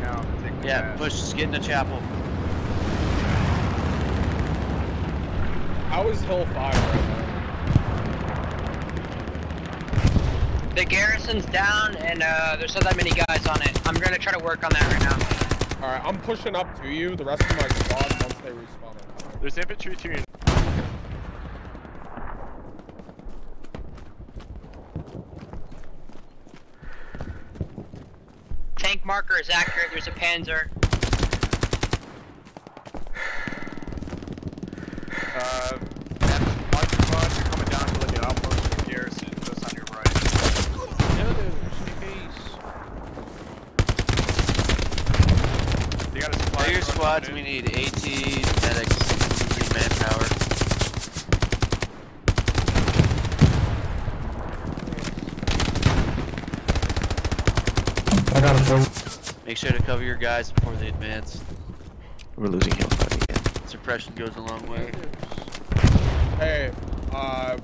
right now. Take Yeah, gas. push, just get into chapel. How is Hill 5 right now? The garrison's down, and uh, there's not that many guys on it. I'm gonna try to work on that right now. Alright, I'm pushing up to you. The rest of my squad, once they respawn. There's infantry to your Tank marker is accurate. There's a Panzer. Uh, and Mark squad, you're coming down to the outpost of garrison just on your right. You got a supply Clear your squads, we need AT, medics, I got him, bro. Make sure to cover your guys before they advance. We're losing Hill 5 again. Suppression goes a long way. Hey, uh,